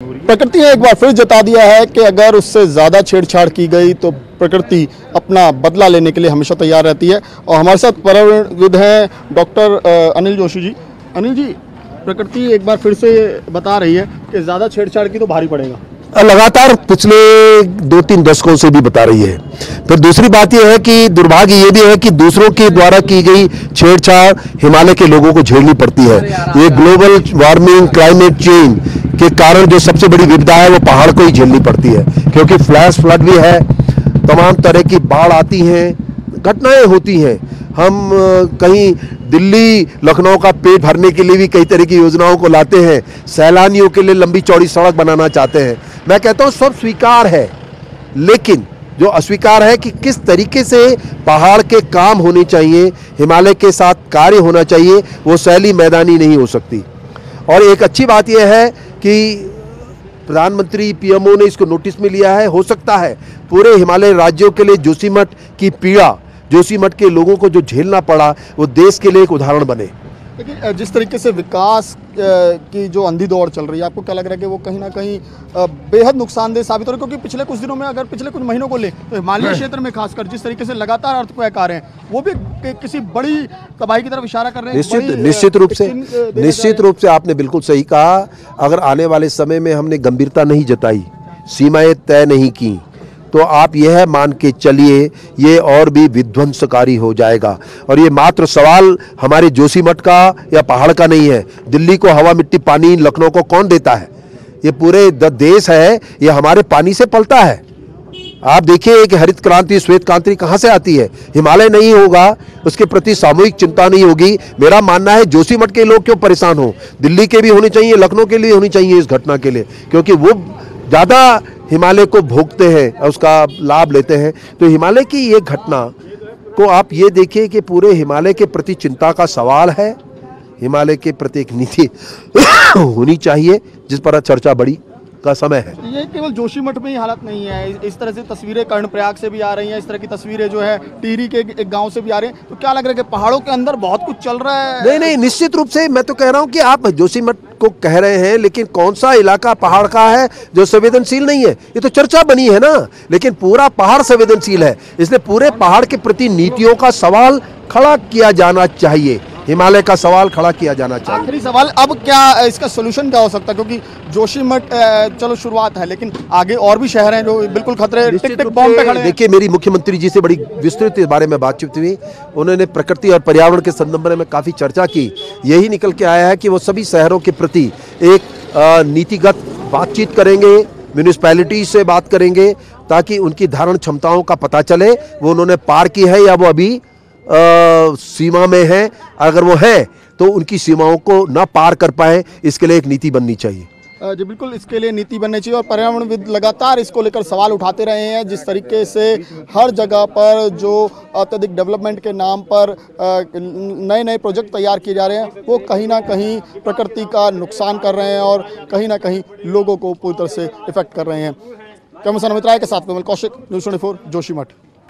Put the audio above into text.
प्रकृति ने एक बार फिर जता दिया है कि अगर उससे ज़्यादा छेड़छाड़ की गई तो प्रकृति अपना बदला लेने के लिए हमेशा तैयार रहती है। और हमारे साथ पर्यावरणविद हैं डॉक्टर अनिल जोशी जी। अनिल जी, प्रकृति एक बार फिर से बता रही है कि ज़्यादा छेड़छाड़ की तो भारी पड़ेगा। लगातार पिछले दो तीन दशकों से भी बता रही है। फिर दूसरी बात यह है कि दुर्भाग्य ये भी है कि दूसरों के द्वारा की गई छेड़छाड़ हिमालय के लोगों को झेलनी पड़ती है। ये ग्लोबल वार्मिंग, क्लाइमेट चेंज के कारण जो सबसे बड़ी विपदा है, वो पहाड़ को ही झेलनी पड़ती है। क्योंकि फ्लैश फ्लड भी है, तमाम तरह की बाढ़ आती हैं, घटनाएँ होती हैं। हम कहीं दिल्ली, लखनऊ का पेट भरने के लिए भी कई तरह की योजनाओं को लाते हैं। सैलानियों के लिए लंबी चौड़ी सड़क बनाना चाहते हैं। मैं कहता हूँ, सब स्वीकार है। लेकिन जो अस्वीकार है कि किस तरीके से पहाड़ के काम होने चाहिए, हिमालय के साथ कार्य होना चाहिए, वो शैली मैदानी नहीं हो सकती। और एक अच्छी बात यह है कि प्रधानमंत्री पीएमओ ने इसको नोटिस में लिया है, हो सकता है पूरे हिमालय राज्यों के लिए जोशीमठ की पीड़ा, जोशीमठ के लोगों को जो झेलना पड़ा, वो देश के लिए एक उदाहरण बने। लेकिन जिस तरीके से विकास की जो अंधी दौड़ चल रही है आपको क्या लग रहा है कि वो कहीं ना कहीं बेहद नुकसानदेह साबित हो रही है? क्योंकि पिछले कुछ दिनों में अगर पिछले कुछ महीनों को ले तो हिमालय क्षेत्र में खासकर जिस तरीके से लगातार अर्थक्वेक आ रहे हैं वो भी किसी बड़ी तबाही की तरफ़ इशारा कर रहे हैं निश्चित निश्चित रूप से निश्चित रूप से आपने बिल्कुल सही कहा अगर आने वाले समय में हमने गंभीरता नहीं जताई सीमाएँ तय नहीं की तो आप यह मान के चलिए, ये और भी विध्वंसकारी हो जाएगा। और ये मात्र सवाल हमारे जोशीमठ का या पहाड़ का नहीं है। दिल्ली को हवा मिट्टी पानी लखनऊ को कौन देता है? ये पूरे देश है, ये हमारे पानी से पलता है। आप देखिए कि हरित क्रांति, श्वेत क्रांति कहाँ से आती है? हिमालय नहीं होगा, उसके प्रति सामूहिक चिंता नहीं होगी। मेरा मानना है जोशीमठ के लोग क्यों परेशान हो? दिल्ली के भी होनी चाहिए, लखनऊ के लिए होनी चाहिए इस घटना के लिए। क्योंकि वो ज़्यादा हिमालय को भोगते हैं और उसका लाभ लेते हैं। तो हिमालय की ये घटना को आप ये देखिए कि पूरे हिमालय के प्रति चिंता का सवाल है। हिमालय के प्रति एक नीति होनी चाहिए, जिस पर चर्चा बड़ी का समय है। ये केवल जोशीमठ में ही हालत नहीं है। इस- तरह से तस्वीरें कर्णप्रयाग से भी आ रही हैं इस तरह की तस्वीरें जो है टीरी के एक एक गाँव से भी आ रही हैं। तो क्या लग रहा है कि पहाड़ों के अंदर बहुत कुछ चल रहा है? नहीं नहीं निश्चित रूप से मैं तो कह रहा हूँ कि आप जोशीमठ को कह रहे हैं लेकिन कौन सा इलाका पहाड़ का है जो संवेदनशील नहीं है? ये तो चर्चा बनी है ना लेकिन पूरा पहाड़ संवेदनशील है। इसलिए पूरे पहाड़ के प्रति नीतियों का सवाल खड़ा किया जाना चाहिए। हिमालय का सवाल खड़ा किया जाना चाहिए। आखिरी सवाल अब क्या इसका सोल्यूशन क्या हो सकता है? क्योंकि जोशीमठ चलो शुरुआत है लेकिन आगे और भी शहर हैं जो बिल्कुल खतरे हैं। देखिए मेरी मुख्यमंत्री जी से बड़ी विस्तृत इस बारे में बातचीत हुई। उन्होंने प्रकृति और पर्यावरण के संदर्भ में काफ़ी चर्चा की। यही निकल के आया है कि वो सभी शहरों के प्रति एक नीतिगत बातचीत करेंगे म्यूनिसपैलिटी से बात करेंगे ताकि उनकी धारण क्षमताओं का पता चले। वो उन्होंने पार की है या वो अभी सीमा में है, अगर वो है तो उनकी सीमाओं को न पार कर पाए, इसके लिए एक नीति बननी चाहिए। जी, बिल्कुल, इसके लिए नीति बननी चाहिए और पर्यावरणविद लगातार इसको लेकर सवाल उठाते रहे हैं, जिस तरीके से हर जगह पर जो अत्यधिक डेवलपमेंट के नाम पर नए नए प्रोजेक्ट तैयार किए जा रहे हैं, वो कहीं ना कहीं प्रकृति का नुकसान कर रहे हैं और कहीं ना कहीं लोगों को पूरी तरह से इफ़ेक्ट कर रहे हैं। कमिश्नर अमित राय के साथ विमल कौशिक, न्यूज़ ट्वेंटी जोशीमठ।